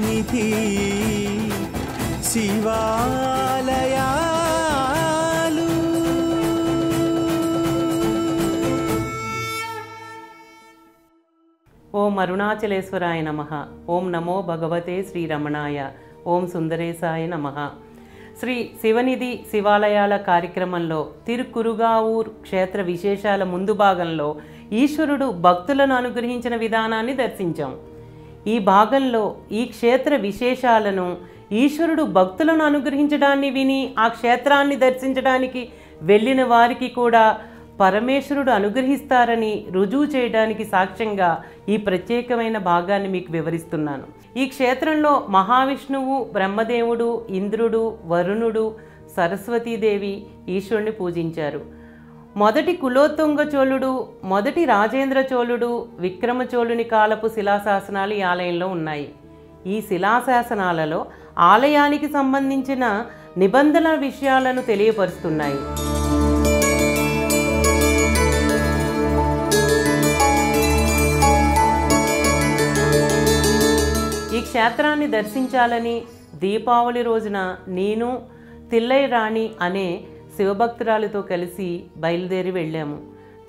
సన్నిధి శివాలయాలు. ఓం అరుణాచలేశ్వరాయ నమ. ఓం నమో భగవతే శ్రీ రమణాయ ఓం సుందరేశాయ నమ. శ్రీ శివనిధి శివాలయాల కార్యక్రమంలో తిరుకురుగావూర్ క్షేత్ర విశేషాల ముందు భాగంలో ఈశ్వరుడు భక్తులను అనుగ్రహించిన విధానాన్ని దర్శించాం. ఈ భాగంలో ఈ క్షేత్ర విశేషాలను ఈశ్వరుడు భక్తులను అనుగ్రహించడాన్ని విని ఆ క్షేత్రాన్ని దర్శించడానికి వెళ్ళిన వారికి కూడా పరమేశ్వరుడు అనుగ్రహిస్తారని రుజువు చేయడానికి సాక్ష్యంగా ఈ ప్రత్యేకమైన భాగాన్ని మీకు వివరిస్తున్నాను. ఈ క్షేత్రంలో మహావిష్ణువు బ్రహ్మదేవుడు ఇంద్రుడు వరుణుడు సరస్వతీదేవి ఈశ్వరుని పూజించారు. మొదటి కులోత్తుంగ చోళుడు మొదటి రాజేంద్ర చోళుడు విక్రమ చోళుని కాలపు శిలాశాసనాలు ఈ ఆలయంలో ఉన్నాయి. ఈ శిలాశాసనాలలో ఆలయానికి సంబంధించిన నిబంధన విషయాలను తెలియపరుస్తున్నాయి. ఈ క్షేత్రాన్ని దర్శించాలని దీపావళి రోజున నేను తిల్లై రాణి అనే శివభక్తురాలితో కలిసి బయలుదేరి వెళ్ళాము.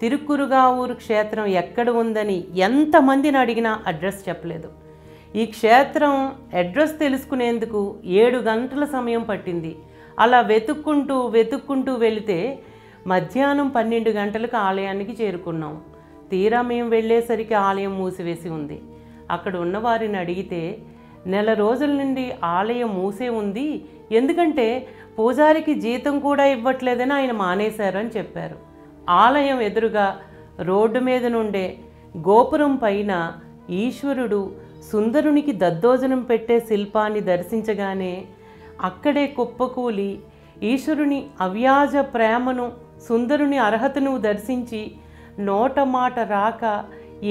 తిరుక్కురుగావూరు క్షేత్రం ఎక్కడ ఉందని ఎంతమందిని అడిగినా అడ్రస్ చెప్పలేదు. ఈ క్షేత్రం అడ్రస్ తెలుసుకునేందుకు ఏడు గంటల సమయం పట్టింది. అలా వెతుక్కుంటూ వెతుక్కుంటూ వెళితే మధ్యాహ్నం పన్నెండు గంటలకు ఆలయానికి చేరుకున్నాం. తీరా మేము వెళ్ళేసరికి ఆలయం మూసివేసి ఉంది. అక్కడ ఉన్నవారిని అడిగితే నెల రోజుల నుండి ఆలయం మూసే ఉంది ఎందుకంటే పూజారికి జీతం కూడా ఇవ్వట్లేదని ఆయన మానేశారని చెప్పారు. ఆలయం ఎదురుగా రోడ్డు మీద నుండే గోపురం పైన ఈశ్వరుడు సుందరునికి దద్దోజనం పెట్టే శిల్పాన్ని దర్శించగానే అక్కడే కుప్పకూలి ఈశ్వరుని అవ్యాజ ప్రేమను సుందరుని అర్హతను దర్శించి నోట మాట రాక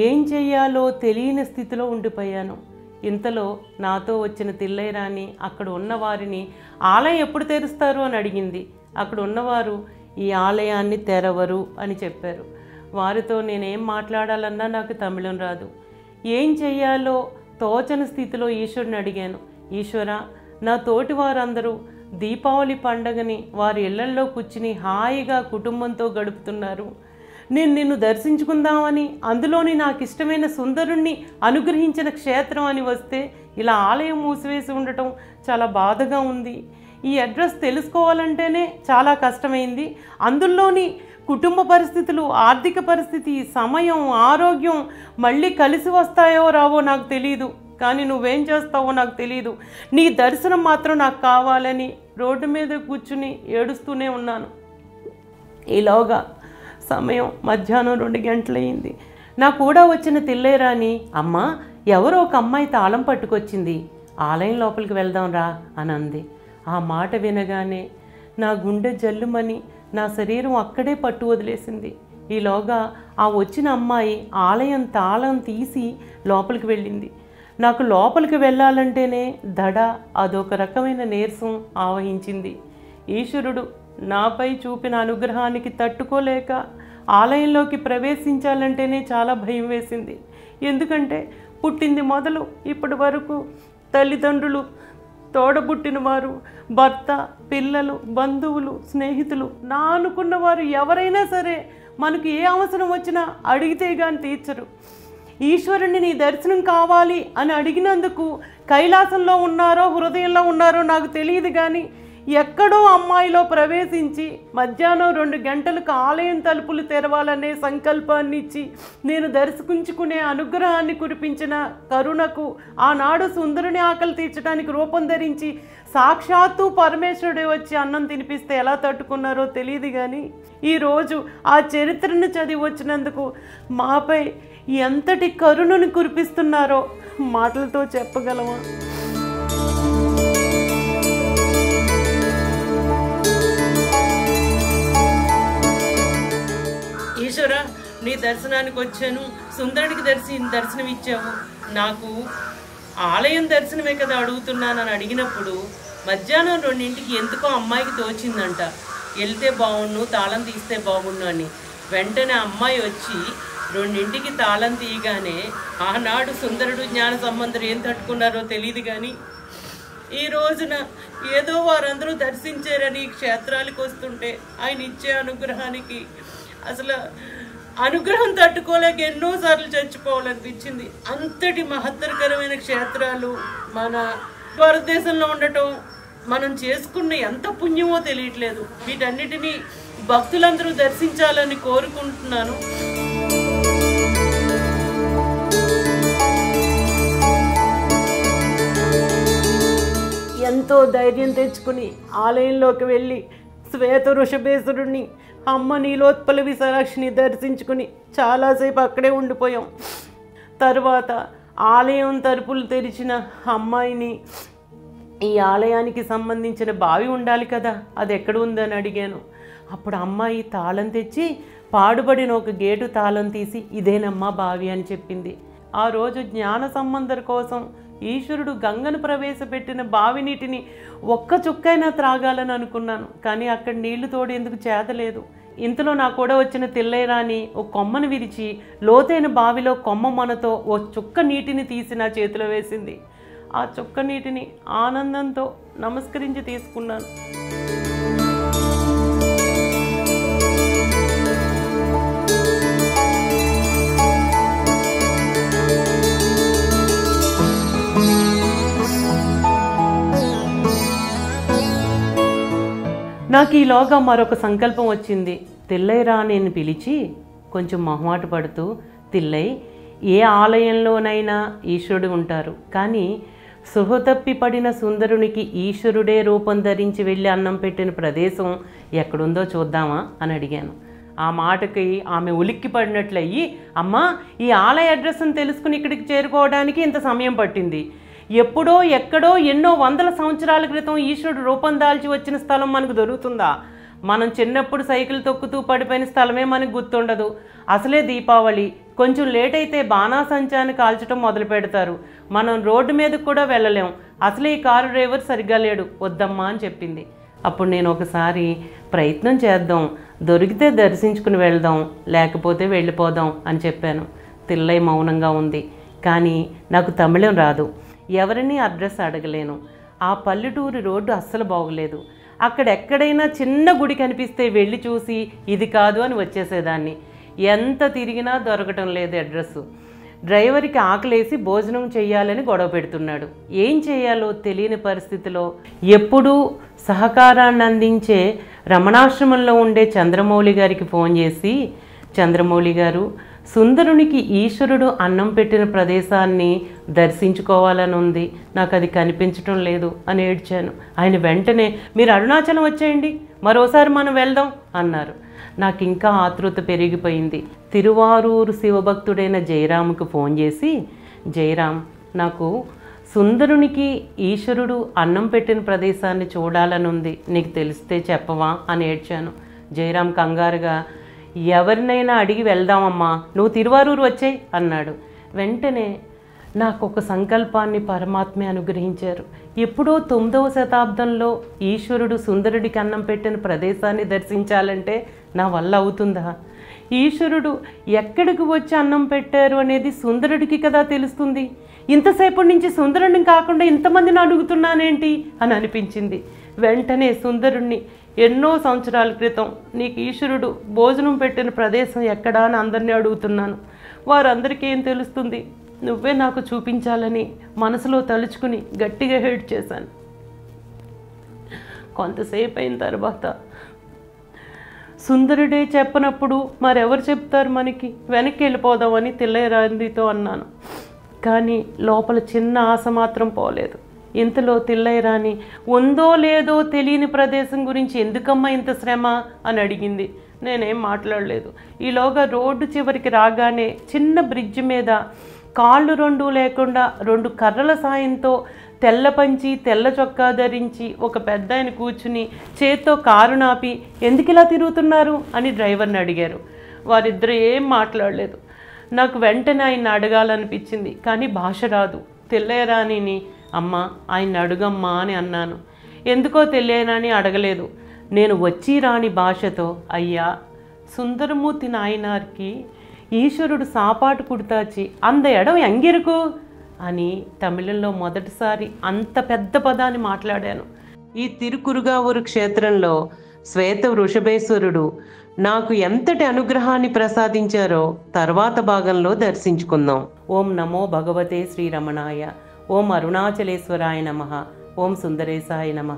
ఏం చెయ్యాలో తెలియని స్థితిలో ఉండిపోయాను. ఇంతలో నాతో వచ్చిన తిల్లైరాని అక్కడ ఉన్న వారిని ఆలయం ఎప్పుడు తెరుస్తారు? అని అడిగింది. అక్కడ ఉన్నవారు ఈ ఆలయాన్ని తెరవరు అని చెప్పారు. వారితో నేనేం మాట్లాడాలన్నా నాకు తమిళం రాదు. ఏం చెయ్యాలో తోచని స్థితిలో ఈశ్వరుని అడిగాను. ఈశ్వర నా తోటి వారందరూ దీపావళి పండగని వారి ఇళ్ళల్లో కూర్చుని హాయిగా కుటుంబంతో గడుపుతున్నారు. నేను నిన్ను దర్శించుకుందామని అందులోని నాకు ఇష్టమైన సుందరుణ్ణి అనుగ్రహించిన క్షేత్రం అని వస్తే ఇలా ఆలయం మూసివేసి ఉండటం చాలా బాధగా ఉంది. ఈ అడ్రస్ తెలుసుకోవాలంటేనే చాలా కష్టమైంది. అందులోని కుటుంబ పరిస్థితులు ఆర్థిక పరిస్థితి సమయం ఆరోగ్యం మళ్ళీ కలిసి వస్తాయో రావో నాకు తెలియదు కానీ నువ్వేం చేస్తావో నాకు తెలియదు నీ దర్శనం మాత్రం నాకు కావాలని రోడ్డు మీద కూర్చుని ఏడుస్తూనే ఉన్నాను. ఈలోగా సమయం మధ్యాహ్నం రెండు గంటలయ్యింది. నా కూడా వచ్చిన తిల్లేరాని అమ్మ ఎవరో ఒక అమ్మాయి తాళం పట్టుకొచ్చింది. ఆలయం లోపలికి వెళ్దాం రా అని అంది ఆ మాట వినగానే నా గుండె జల్లుమని నా శరీరం అక్కడే పట్టు వదిలేసింది. ఈలోగా ఆ వచ్చిన అమ్మాయి ఆలయం తాళం తీసి లోపలికి వెళ్ళింది. నాకు లోపలికి వెళ్ళాలంటేనే దడ అదొక రకమైన నీరసం ఆవహించింది. ఈశ్వరుడు నాపై చూపిన అనుగ్రహానికి తట్టుకోలేక ఆలయంలోకి ప్రవేశించాలంటేనే చాలా భయం వేసింది. ఎందుకంటే పుట్టింది మొదలు ఇప్పటి వరకు తల్లిదండ్రులు తోడబుట్టిన వారు భర్త పిల్లలు బంధువులు స్నేహితులు నా అనుకున్న వారు ఎవరైనా సరే మనకు ఏ అవసరం వచ్చినా అడిగితే కానీ తీర్చరు. ఈశ్వరుని నీ దర్శనం కావాలి అని అడిగినందుకు కైలాసంలో ఉన్నారో హృదయంలో ఉన్నారో నాకు తెలియదు కానీ ఎక్కడో అమ్మాయిలో ప్రవేశించి మధ్యాహ్నం రెండు గంటలకు ఆలయం తలుపులు తెరవాలనే సంకల్పాన్ని ఇచ్చి నేను దర్శించుకునే అనుగ్రహాన్ని కురిపించిన కరుణకు ఆనాడు సుందరుని ఆకలి తీర్చడానికి రూపం ధరించి సాక్షాత్తు పరమేశ్వరుడే వచ్చి అన్నం తినిపిస్తే ఎలా తట్టుకున్నారో తెలియదు కానీ ఈరోజు ఆ చరిత్రను చదివి వచ్చినందుకు మాపై ఎంతటి కరుణను కురిపిస్తున్నారో మాటలతో చెప్పగలమా? దర్శనానికి వచ్చాను సుందరుడికి దర్శి దర్శనం ఇచ్చావు నాకు ఆలయం దర్శనమే కదా అడుగుతున్నానని అడిగినప్పుడు మధ్యాహ్నం రెండింటికి ఎందుకో అమ్మాయికి తోచిందంట. వెళ్తే బాగుండు తాళం తీస్తే బాగుండు అని. వెంటనే అమ్మాయి వచ్చి రెండింటికి తాళం తీయగానే ఆనాడు సుందరుడు జ్ఞాన సంబంధులు ఏం తట్టుకున్నారో తెలియదు కానీ ఈ రోజున ఏదో వారందరూ దర్శించారని క్షేత్రాలకు వస్తుంటే ఆయన ఇచ్చే అనుగ్రహానికి అసలు అనుగ్రహం తట్టుకోలేక ఎన్నోసార్లు చచ్చిపోవాలనిపించింది. అంతటి మహత్తరకరమైన క్షేత్రాలు మన భారతదేశంలో ఉండటం మనం చేసుకున్న ఎంత పుణ్యమో తెలియట్లేదు. వీటన్నిటిని భక్తులందరూ దర్శించాలని కోరుకుంటున్నాను. ఎంతో ధైర్యం తెచ్చుకుని ఆలయంలోకి వెళ్ళి శ్వేత వృషభేశ్వరుణ్ణి అమ్మ నీలోత్పల విశాలాక్షిని దర్శించుకుని చాలాసేపు అక్కడే ఉండిపోయాం. తర్వాత ఆలయం తలుపులు తెరిచిన అమ్మాయిని ఈ ఆలయానికి సంబంధించిన బావి ఉండాలి కదా అది ఎక్కడ ఉందని అడిగాను. అప్పుడు అమ్మాయి తాళం తెచ్చి పాడుబడిన ఒక గేటు తాళం తీసి ఇదేనమ్మా బావి అని చెప్పింది. ఆ రోజు జ్ఞాన సంబంధం కోసం ఈశ్వరుడు గంగను ప్రవేశపెట్టిన బావి నీటిని ఒక్క చుక్కైనా త్రాగాలని అనుకున్నాను. కానీ అక్కడ నీళ్ళు తోడేందుకు చేతలేదు? ఇంతలో నా కూడా వచ్చిన తిల్లైరాని ఓ కొమ్మను విరిచి లోతైన బావిలో కొమ్మ మనతో ఓ చుక్క నీటిని తీసి నా చేతిలో వేసింది. ఆ చుక్క నీటిని ఆనందంతో నమస్కరించి తీసుకున్నాను. నాకు ఈలోగా మరొక సంకల్పం వచ్చింది. తిల్లైరా నేను పిలిచి కొంచెం మొహమాట పడుతూ తిల్లై ఏ ఆలయంలోనైనా ఈశ్వరుడు ఉంటారు. కానీ సుహతప్పి పడిన సుందరునికి ఈశ్వరుడే రూపం ధరించి వెళ్ళి అన్నం పెట్టిన ప్రదేశం ఎక్కడుందో చూద్దామా అని అడిగాను. ఆ మాటకి ఆమె ఉలిక్కి పడినట్లయి అమ్మా ఈ ఆలయ అడ్రస్ని తెలుసుకుని ఇక్కడికి చేరుకోవడానికి ఇంత సమయం పట్టింది. ఎప్పుడో ఎక్కడో ఎన్నో వందల సంవత్సరాల క్రితం ఈశ్వరుడు రూపం దాల్చి వచ్చిన స్థలం మనకు దొరుకుతుందా? మనం చిన్నప్పుడు సైకిల్ తొక్కుతూ పడిపోయిన స్థలమే మనకు గుర్తుండదు. అసలే దీపావళి. కొంచెం లేట్ అయితే బాణాసంచాన్ని కాల్చడం మొదలు పెడతారు. మనం రోడ్డు మీదకు కూడా వెళ్ళలేం. అసలే ఈ కారు డ్రైవర్ సరిగ్గా లేడు. వద్దమ్మా అని చెప్పింది. అప్పుడు నేను ఒకసారి ప్రయత్నం చేద్దాం. దొరికితే దర్శించుకుని వెళ్దాం. లేకపోతే వెళ్ళిపోదాం అని చెప్పాను. తిల్లై మౌనంగా ఉంది. కానీ నాకు తమిళం రాదు. ఎవరిని అడ్రస్ అడగలేను. ఆ పల్లెటూరి రోడ్డు అస్సలు బాగోలేదు. అక్కడ ఎక్కడైనా చిన్న గుడి కనిపిస్తే వెళ్ళి చూసి ఇది కాదు అని వచ్చేసేదాన్ని. ఎంత తిరిగినా దొరకటం లేదు అడ్రస్సు. డ్రైవర్కి ఆకలేసి భోజనం చేయాలని గొడవ పెడుతున్నాడు. ఏం చేయాలో తెలియని పరిస్థితిలో ఎప్పుడూ సహకారాన్ని అందించే రమణాశ్రమంలో ఉండే చంద్రమౌళి గారికి ఫోన్ చేసి చంద్రమౌళి గారు సుందరునికి ఈశ్వరుడు అన్నం పెట్టిన ప్రదేశాన్ని దర్శించుకోవాలని ఉంది నాకు అది కనిపించటం లేదు అని ఏడ్చాను. ఆయన వెంటనే మీరు అరుణాచలం వచ్చేయండి. మరోసారి మనం వెళ్దాం అన్నారు. నాకు ఇంకా ఆతృత పెరిగిపోయింది. తిరువారూరు శివభక్తుడైన జయరాముకు ఫోన్ చేసి జయరాం నాకు సుందరునికి ఈశ్వరుడు అన్నం పెట్టిన ప్రదేశాన్ని చూడాలని ఉంది నీకు తెలిస్తే చెప్పవా? అని ఏడ్చాను. జయరాం కంగారుగా ఎవరినైనా అడిగి వెళ్దామమ్మా నువ్వు తిరువారూరు వచ్చేయి అన్నాడు. వెంటనే నాకు ఒక సంకల్పాన్ని పరమాత్మే అనుగ్రహించారు. ఎప్పుడో తొమ్మిదవ శతాబ్దంలో ఈశ్వరుడు సుందరుడికి అన్నం పెట్టిన ప్రదేశాన్ని దర్శించాలంటే నా వల్ల అవుతుందా? ఈశ్వరుడు ఎక్కడికి వచ్చి అన్నం పెట్టారు అనేది సుందరుడికి కదా తెలుస్తుంది. ఇంతసేపటి నుంచి సుందరుడిని కాకుండా ఇంతమందిని అడుగుతున్నానేంటి? అని అనిపించింది. వెంటనే సుందరుణ్ణి ఎన్నో సంవత్సరాల క్రితం నీకు ఈశ్వరుడు భోజనం పెట్టిన ప్రదేశం ఎక్కడా అని అందరినీ అడుగుతున్నాను. వారందరికీ ఏం తెలుస్తుంది? నువ్వే నాకు చూపించాలని మనసులో తలుచుకుని గట్టిగా హెడ్ చేశాను. కొంతసేపు అయిన తర్వాత సుందరుడే చెప్పనప్పుడు మరెవరు చెప్తారు మనకి? వెనక్కి వెళ్ళిపోదామని తిల్లయ్యరాందితో అన్నాను. కానీ లోపల చిన్న ఆశ మాత్రం పోలేదు. ఇంతలో తిల్లయ్యరాని ఉందో లేదో తెలియని ప్రదేశం గురించి ఎందుకమ్మా ఇంత శ్రమ? అని అడిగింది. నేనేం మాట్లాడలేదు. ఈలోగా రోడ్డు చివరికి రాగానే చిన్న బ్రిడ్జ్ మీద కాళ్ళు రెండు లేకుండా రెండు కర్రల సాయంతో తెల్ల పంచి తెల్ల చొక్కా ధరించి ఒక పెద్ద ఆయన కూర్చుని చేత్తో కారు నాపి ఎందుకు ఇలా తిరుగుతున్నారు? అని డ్రైవర్ని అడిగారు. వారిద్దరు ఏం మాట్లాడలేదు. నాకు వెంటనే ఆయన అడగాలనిపించింది కానీ భాష రాదు. తెల్లేరానిని అమ్మ ఆయన అడుగమ్మా అని అన్నాను. ఎందుకో తెలియనని అడగలేదు. నేను వచ్చి రాని భాషతో అయ్యా సుందరమూర్తి నాయనార్కి ఈశ్వరుడు సాపాటు కుడతాచి అంద ఎడం ఎంగిరుకు? అని తమిళంలో మొదటిసారి అంత పెద్ద పదాన్ని మాట్లాడాను. ఈ తిరుకురుగావూరు క్షేత్రంలో శ్వేత వృషభేశ్వరుడు నాకు ఎంతటి అనుగ్రహాన్ని ప్రసాదించారో తర్వాత భాగంలో దర్శించుకుందాం. ఓం నమో భగవతే శ్రీరమణాయ. ఓం అరుణాచలేశ్వరాయ నమ ఓం సుందరేశాయ నమ